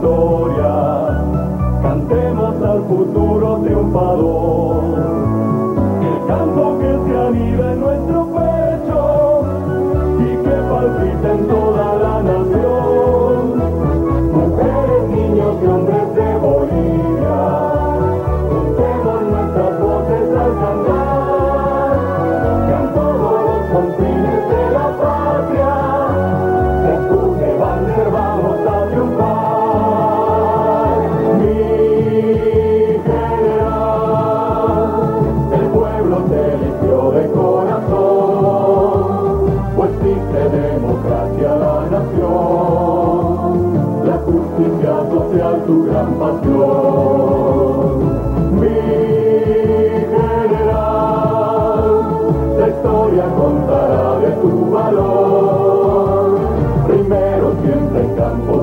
historia, cantemos al futuro triunfador. pues dice democracia la nación, la justicia social tu gran pasión. Mi general, la historia contará de tu valor, primero siempre en campo